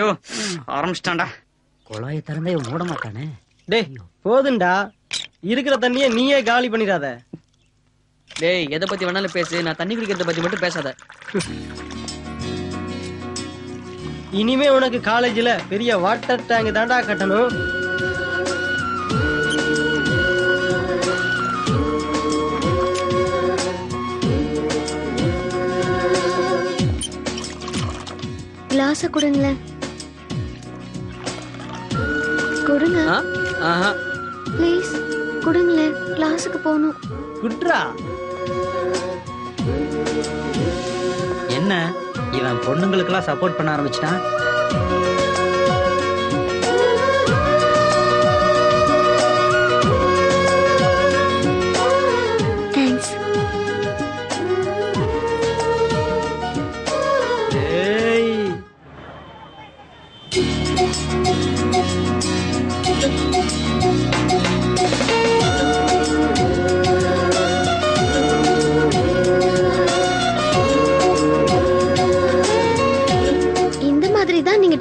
ஐயோ ஆரம்பிச்சிட்டான்டா. குழாயை திறந்தே மூட மாட்டானே? டேய் போதுண்டா இருக்கிற தண்ணிய நீயே காலி பண்ணிடாத. டேய் எதை பத்தி வேணாலும் பேசு. நான் தண்ணி குடிக்கிறத பத்தி மட்டும் பேசாத. இனிமே உனக்கு காலேஜ்ல பெரிய வாட்டர் டேங்க் தாண்டா கட்டணும். கிளாஸ கொடுங்களேன். கொடுங்க. ப்ளீஸ் கொடுங்களேன் கிளாஸுக்கு போகணும். குட்ரா என்ன? இவன் பொண்ணுங்களுக்கெல்லாம் சப்போர்ட் பண்ண ஆரம்பிச்சிட்டான்.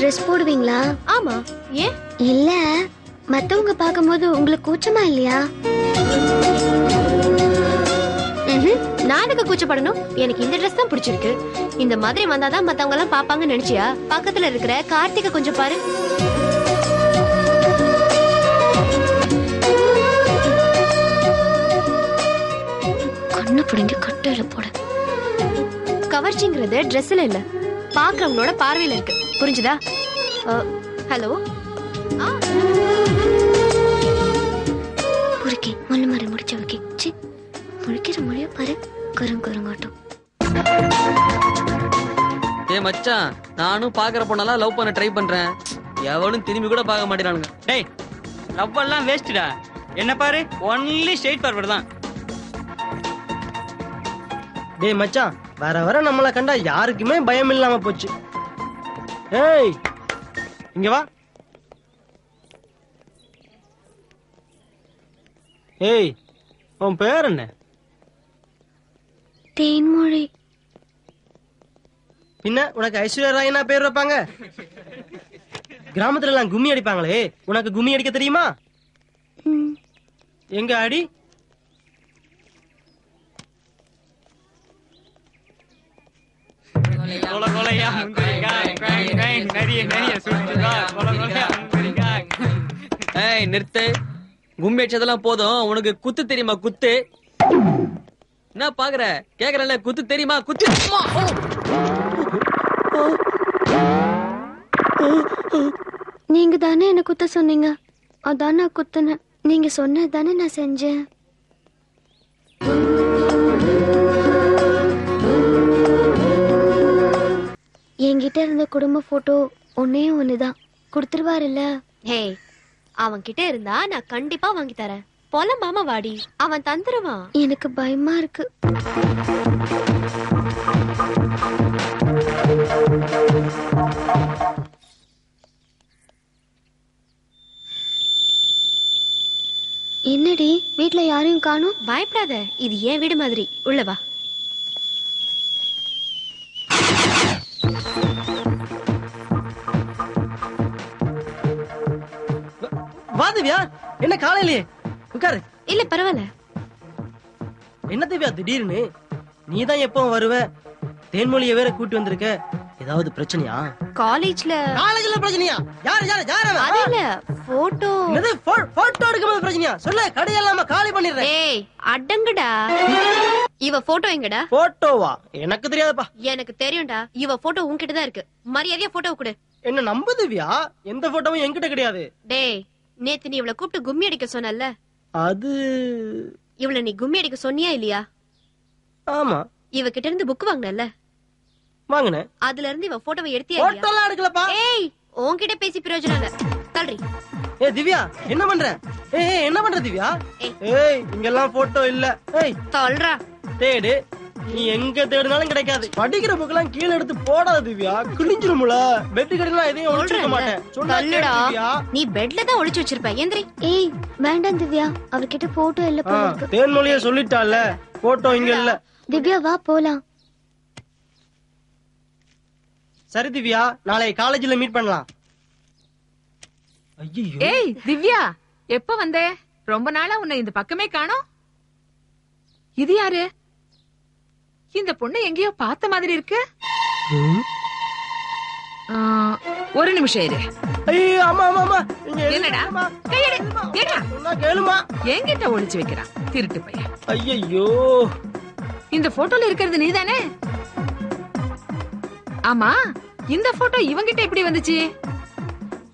ட்ரெஸ் போடுவீங்களா? ஆமா. ஏன்? இல்ல மத்தவங்க பார்க்கும்போது உங்களுக்கு கூச்சமா இல்லையா? ம்ஹும். நான் எனக்கு கூச்சப்படணும். எனக்கு இந்த ட்ரெஸ் தான் பிடிச்சிருக்கு. இந்த மாதிரி வந்தாதான் மத்தவங்க எல்லாம் பாப்பாங்கன்னு நினைச்சியா? பக்கத்துல இருக்கிற கார்த்திகை கொஞ்சம் பாரு. கண்ணு பிடிங்க கட்டையில போட. கவர்ச்சிங்கிறது ட்ரெஸ்ல இல்ல. பாக்குறவங்களோட பார்வையில இருக்கு. புரிஞ்சுதா? ஹலோ? பொறுக்கி மண்ணு மாதிரி முடிச்ச வைக்கி. முழிக்கிற மொழிய பாரு. கரும் கருங்காட்டம். ஏய் மச்சான் நானும் பாக்குற பொண்ணெல்லாம் லவ் பண்ண ட்ரை பண்றேன். எவனும் திரும்பி கூட பார்க்க மாட்டேறானுங்க டேய் லவ் எல்லாம் வேஸ்ட்டா என்ன பாரு ஒன்லி ஸ்ட்ரெயிட் ஃபார்வர்ட் தான். டேய் மச்சான் வர வர நம்மள கண்டா யாருக்குமே பயம் இல்லாம போச்சு. ஏய் இங்க வா. ஏய் உன் பேர் என்ன? தேன்மொழி பின்ன உனக்கு ஐஸ்வர்யா ராயனா பேர் வைப்பாங்க? கிராமத்துல எல்லாம் கும்மி அடிப்பாங்களே உனக்கு கும்மி அடிக்க தெரியுமா? எங்க அடி கொல கொலையா நிறைய நிறைய ஏய் நிறுத்து. கும்மி அடிச்சதெல்லாம் போதும். உனக்கு குத்து தெரியுமா குத்து? என்ன பாக்குற? கேக்குறல குத்து தெரியுமா? குத்து! நீங்க தானே என்ன குத்த சொன்னீங்க? அதான் நான் குத்துனேன். நீங்க சொன்னது தானே நான் செஞ்சேன். என்கிட்ட இருந்த குடும்ப போட்டோ ஒன்னே ஒண்ணுதான். கொடுத்துருவாருல்ல? ஹே அவன் கிட்ட இருந்தா நான் கண்டிப்பா வாங்கி தரேன். பொலம்பாம வாடி அவன் தந்துருவான். எனக்கு பயமா இருக்கு. என்னடி வீட்ல யாரையும் காணும்? பயப்படாத இது ஏன் வீடு மாதிரி. உள்ள வா. வா திவ்யா என்ன காலையிலேயே? உட்காரு. இல்ல பரவாயில்ல. என்ன திவ்யா திடீர்னு? நீ தான் எப்போ வருவ? தேன்மொழிய வேற கூட்டி வந்திருக்க? ஏதாவது பிரச்சனையா? காலேஜ்ல காலேஜ்ல பிரச்சனையா? யாரு யாரு யாரு? அது இல்ல போட்டோ என்னது போட்டோ எடுக்கும்போது பிரச்சனையா? சொல்லு கடையெல்லாம காலி பண்ணிடுறேன். ஏய் அடங்குடா. இவ போட்டோ எங்கடா? போட்டோவா எனக்கு தெரியாதுப்பா. எனக்கு தெரியும்டா. இவ போட்டோ உன்கிட்ட தான் இருக்கு. மரியாதையா போட்டோ கொடு. என்ன நம்பு திவ்யா? எந்த போட்டோவும் என்கிட்ட கிடையாது. டேய் நேத்து நீ இவள கூப்பிட்டு கும்மி அடிக்க சொன்னல்ல? அது இவள நீ கும்மி அடிக்க சொன்னியா இல்லையா? ஆமா. இவ கிட்ட இருந்து புக் வாங்கினல்ல? வாங்கினேன். அதுல இருந்து இவ போட்டோவை எடுத்தியா? போட்டோலாம் எடுக்கலப்பா. ஏய் உன்கிட்ட பேசி பிரயோஜனம் இல்ல. தள்ளுறி ஏ திவ்யா என்ன பண்ற? ஏய் ஏய், என்ன பண்ற திவ்யா? ஏய். ஏய் இங்கெல்லாம் போட்டோ இல்ல. ஏய். தள்ளுறா தேடு. நீ எங்க தேடினாலும் கிடைக்காது. படிக்கிற புக்கெல்லாம் கீழே எடுத்து போடாத திவ்யா. கிழிஞ்சிருமுல. பெட் கடைலாம் எதையும் ஒழிச்சிருக்க மாட்டேன். நீ பெட்ல தான் ஒளிச்சு வச்சிருப்ப. எந்திரி ஏய் வேண்டாம் திவ்யா. அவர்கிட்ட போட்டோ இல்ல இருக்கு தேன்மொழியே சொல்லிட்டால. போட்டோ இங்க இல்ல. திவ்யா வா போலாம். சரி திவ்யா நாளை காலேஜ்ல மீட் பண்ணலாம். ஐயோ ஏய் திவ்யா எப்ப வந்தே? ரொம்ப நாளா உன்னை இந்த பக்கமே காணோம். இது யாரு? இந்த பொண்ணு எங்கேயோ பார்த்த மாதிரி இருக்கு. ஆ, ஒரு நிமிஷம் இரு. ஐயோ ஆமா ஆமா ஆமா இங்க என்னடா? எழுதுமா. கையெடு. ஏடா சொன்னா கேளுமா. என்கிட்ட ஒளிச்சு வைக்கிறான். திருட்டு பையன். ஐயோ இந்த போட்டோல இருக்கிறது நீதானே? ஆமா இந்த போட்டோ இவங்கிட்ட எப்படி வந்துச்சு?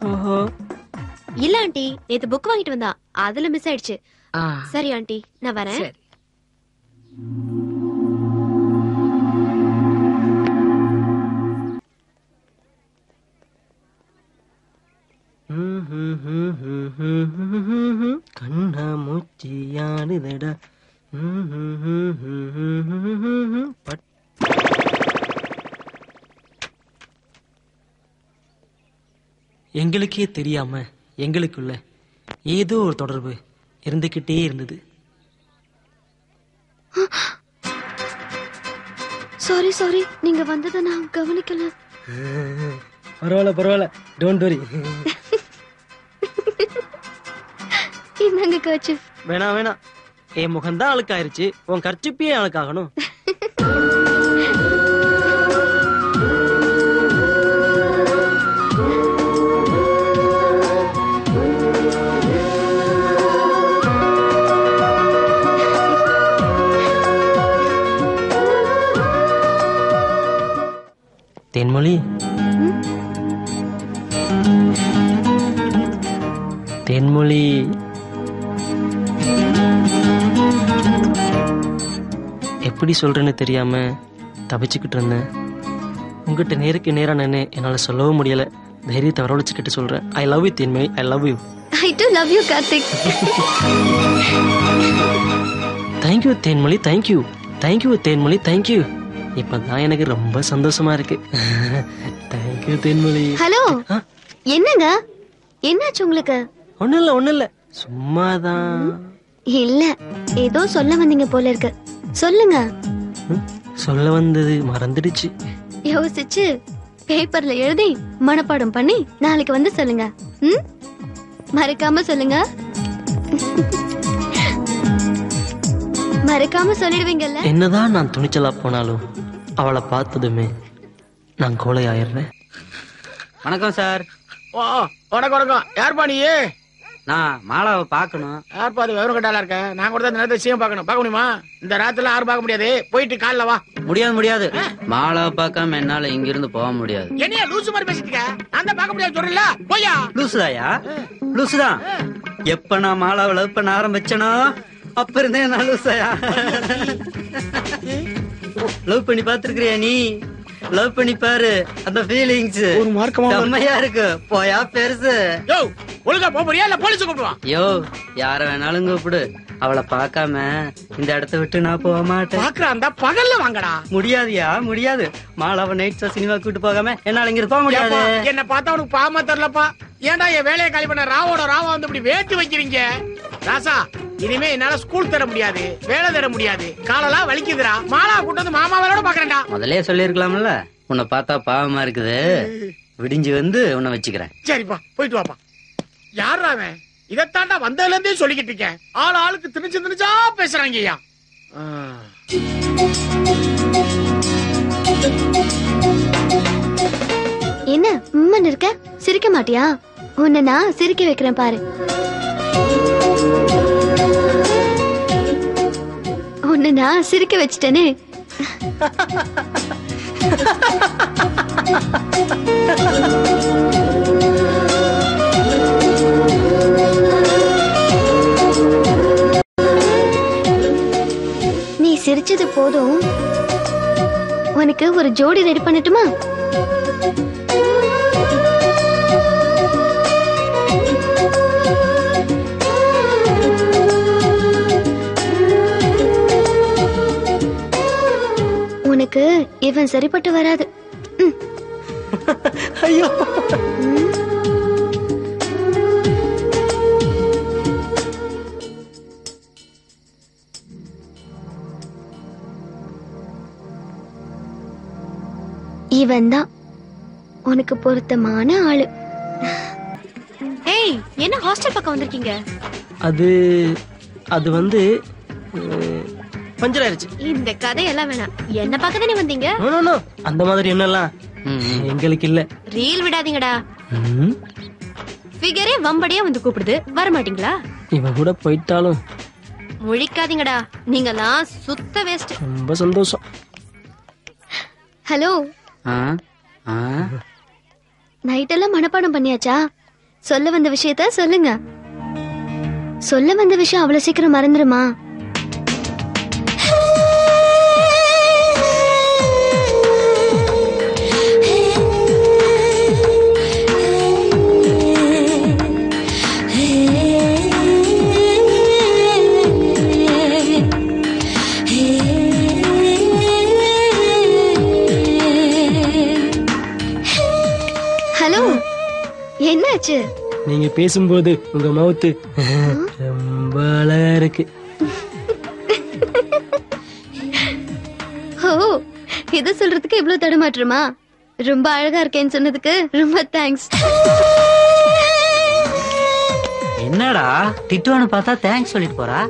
ஓஹோ இல்ல ஆண்டி. நேத்து புக் வாங்கிட்டு வந்தா. அதுல மிஸ் ஆயிடுச்சு. ஆ, சரி ஆண்டி. நான் வரேன். கண்ணா பட். எங்களுக்கே தெரியாம எங்களுக்குள்ள ஏதோ ஒரு தொடர்பு இருந்துகிட்டே இருந்தது. சாரி சாரி நீங்க வந்ததை நான் கவனிக்கல. பரவாயில்ல பரவாயில்ல. டோன்ட் வரி இந்தாங்க கர்ச்சிஃப் வேணாம் வேணாம் என் முகம்தான் அழுக்காயிருச்சு. உன் கர்ச்சிப்பியே அழுக்காகணும். தேன்மொழி? தேன்மொழி எப்படி சொல்றேன்னு தெரியாம தவிச்சுக்கிட்டு இருந்தேன். உங்ககிட்ட நேருக்கு நேரா நின்று என்னால சொல்லவும் முடியல. தைரியத்தை வரவழைச்சுக்கிட்டு சொல்றேன். I love you Thenmozhi I love you I do love you Karthik thank you Thenmozhi thank you thank you Thenmozhi thank you இப்பதான் எனக்கு ரொம்ப சந்தோஷமா இருக்கு. தேங்க்யூ தேன்மொழி ஹலோ என்னங்க? என்னாச்சு உங்களுக்கு? ஒண்ணும் இல்ல ஒண்ணும் இல்ல சும்மாதான் இல்ல. ஏதோ சொல்ல வந்தீங்க போல இருக்கு. சொல்லுங்க. சொல்ல வந்தது மறந்துடுச்சு. யோசிச்சு பேப்பர்ல எழுதி மனப்பாடம் பண்ணி நாளைக்கு வந்து சொல்லுங்க. ம்? மறக்காம சொல்லுங்க. மறக்காம சொல்லிடுவீங்கல்ல? என்னதான் நான் துணிச்சலா போனாலும் அவளை பார்த்ததுமே நான் கோலை ஆயிடுறேன் வணக்கம் சார். ஓ வணக்கம் வணக்கம். யார்ப்பா நீ? நான் மாலாவை பார்க்கணும். யார்ப்பா அது விவரம் கட்டாலா இருக்க? நான் கூட தான் நேரத்தை சீயம் பார்க்கணும். பார்க்க முடியுமா? இந்த ராத்திரில யாரும் பார்க்க முடியாது. போயிட்டு காலைல வா. முடியாது முடியாது. மாலாவை பார்க்காம என்னால இங்க இருந்து போக முடியாது. என்னையா லூசு மாதிரி பேசிட்டு நான் தான் பார்க்க முடியாது சொல்றல போயா லூசுதாயா? லூசுதான் எப்ப நான் மாலாவை லவ் பண்ண ஆரம்பிச்சனோ அப்ப இருந்தே நான் லூசாயா லவ் பண்ணி பாத்துருக்கிறியா நீ? லவ் பண்ணி பாரு அந்த ஃபீலிங்ஸ் ஒரு மார்க்கமா செம்மையா இருக்கு. போயா பெருசு. யோ ஒழுங்கா போக போறியா இல்ல போலீஸ் கூப்பிடுவான் யோ யார வேணாலும் கூப்பிடு. அவளை பார்க்காம இந்த இடத்த விட்டு நான் போக மாட்டேன். பாக்குறான் பகல்ல வாங்கடா. முடியாதுயா முடியாது. மாலாவை நைட் ஷோ சினிமா கூட்டு போகாம என்னால இங்க போக முடியாது. என்ன பார்த்தா உனக்கு பாவமா தெரியலப்பா. ஏன்டா என் வேலையை காலி பண்ண ராவோட ராவா வந்து இப்படி வேட்டு வைக்கிறீங்க? ராசா இனிமே என்னால ஸ்கூல் தர முடியாது வேலை தர முடியாது. காலெல்லாம் வலிக்குதுடா. மாலா கூட்டு வந்து மாமா வேலையோட பாக்குறேன்டா. முதல்லயே சொல்லிருக்கலாம்ல உன்னை பார்த்தா பாவமா இருக்குது. விடிஞ்சு வந்து உன்னை வச்சுக்கிறேன். சரிப்பா போயிட்டு வாப்பா. யாரா அவன்? இதைத்தாண்டா வந்ததுல இருந்தே சொல்லிக்கிட்டு இருக்கேன். ஆள் ஆளுக்கு திணிச்சு திணிச்சா பேசுறாங்க ஐயா. என்ன உம்மன் இருக்க? சிரிக்க மாட்டியா? உன்னை நான் சிரிக்க வைக்கிறேன் பாரு. உன்னை நான் சிரிக்க வச்சிட்டேனே. நீ சிரிச்சது போதும். உனக்கு ஒரு ஜோடி ரெடி பண்ணட்டுமா? உனக்கு இவன் சரிப்பட்டு வராது. ஐயோ. இவன் தான் உனக்கு பொருத்தமான ஆளு. ஏய் என்ன ஹாஸ்டல் பக்கம் வந்திருக்கீங்க? அது அது வந்து பஞ்சர் ஆயிருச்சு இந்த கதையெல்லாம் வேணாம். என்ன பார்க்க தானே வந்தீங்க. அந்த மாதிரி என்னெல்லாம்? எங்களுக்கு இல்ல. ரீல் விடாதீங்கடா. ஃபிகரே வம்படியா வந்து கூப்பிடுது. வர மாட்டீங்களா இவன் கூட போயிட்டாலும். முழிக்காதீங்கடா. நீங்கலாம் சுத்த வேஸ்ட் ரொம்ப சந்தோஷம். ஹலோ ஆ ஆ. நைட் எல்லாம் மனப்பாடம் பண்ணியாச்சா? சொல்ல வந்த விஷயத்த சொல்லுங்க. சொல்ல வந்த விஷயம் அவ்வளவு சீக்கிரம் மறந்துருமா? பேசும்போது உங்க மவுத்து ரொம்ப அழகா இருக்கு. ஓ இத சொல்றதுக்கு இவ்ளோ தடுமாற்றமா? ரொம்ப அழகா இருக்கேன்னு சொன்னதுக்கு ரொம்ப தேங்க்ஸ் என்னடா திட்டுவான்னு பார்த்தா தேங்க்ஸ் சொல்லிட்டு போறா?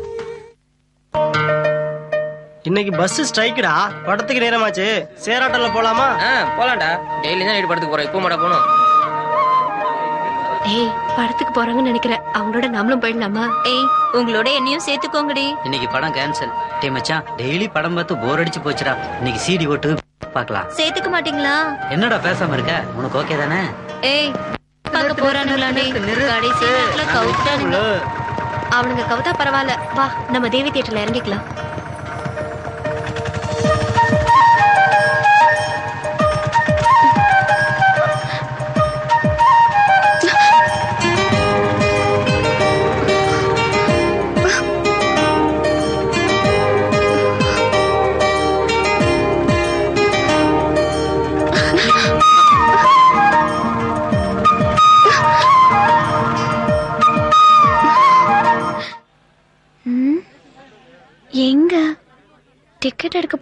இன்னைக்கு பஸ் ஸ்ட்ரைக்குடா படத்துக்கு நேரமாச்சு. சேராட்டம்ல போலாமா? ஆ போலாம்டா. டெய்லி தான் நைட் படத்துக்கு போறோம். இப்போ மாட்டா போகணும். ஏய் படத்துக்கு போறாங்கன்னு நினைக்கிறேன். அவங்களோட நாமளும் போயிடலாமா? ஏய் உங்களோட என்னையும் சேர்த்துக்கோங்கடி. இன்னைக்கு படம் கேன்சல் டே மச்சான் டெய்லி படம் பார்த்து போர் அடிச்சு போச்சுடா. இன்னைக்கு சிடி ஓட்டு பார்க்கலாம். சேர்த்துக்க மாட்டீங்களா? என்னடா பேசாம இருக்க? உனக்கு ஓகே தானே? ஏய் பார்க்க போறானுங்களானே. கடைசி நேரத்துல கவுத்தானுங்க அவனுங்க கவிதா பரவாயில்ல. வா நம்ம தேவி தியேட்டர்ல இறங்கிக்கலாம்.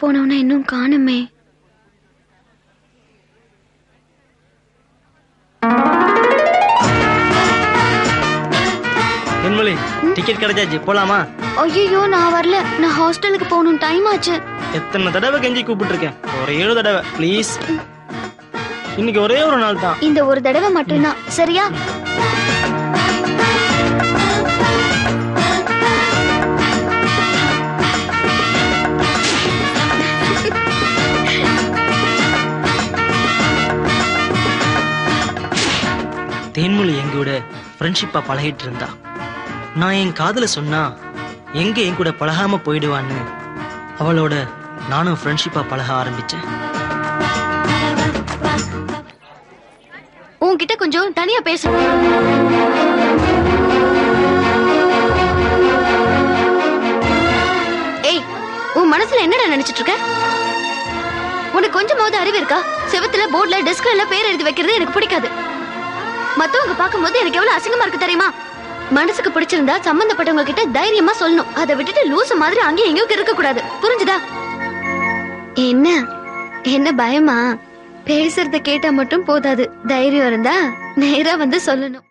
போனவன இன்னும் காணுமே. தென்மொழி டிக்கெட் கிடைச்சாச்சு போலாமா? ஐயோ நான் வரல. நான் ஹாஸ்டலுக்கு போகணும் டைம் ஆச்சு. எத்தனை தடவை கெஞ்சி கூப்பிட்டு இருக்கேன் ஒரு ஏழு தடவை ப்ளீஸ் இன்னைக்கு ஒரே ஒரு நாள் தான் இந்த ஒரு தடவை மட்டும்தான் சரியா? தேன்மொழி எங்க கூட ஃப்ரெண்ட்ஷிப்பா பழகிட்டு இருந்தா நான் என் காதல சொன்னா எங்க என் கூட பழகாம போயிடுவான்னு அவளோட நானும் ஃப்ரெண்ட்ஷிப்பா பழக ஆரம்பிச்சேன். உன்கிட்ட கொஞ்சம் தனியா பேசணும். ஏய் உன் மனசுல என்னடா நினைச்சிட்டு இருக்க? உனக்கு கொஞ்சமாவது அறிவு இருக்கா? செவத்துல போர்ட்ல டெஸ்க்ல எல்லாம் பேர் எழுதி வைக்கிறது எனக்கு பிடிக்காது. மத்தவங்க பார்க்கும்போது எனக்கு எவ்வளவு அசிங்கமா இருக்கு தெரியுமா? மனசுக்கு பிடிச்சிருந்தா சம்பந்தப்பட்டவங்க கிட்ட தைரியமா சொல்லணும். அதை விட்டுட்டு லூசு மாதிரி அங்கேயும் எங்கேயும் இருக்க கூடாது. புரிஞ்சுதா? என்ன? என்ன பயமா? பேசுறத கேட்டா மட்டும் போதாது. தைரியம் இருந்தா நேரா வந்து சொல்லணும்.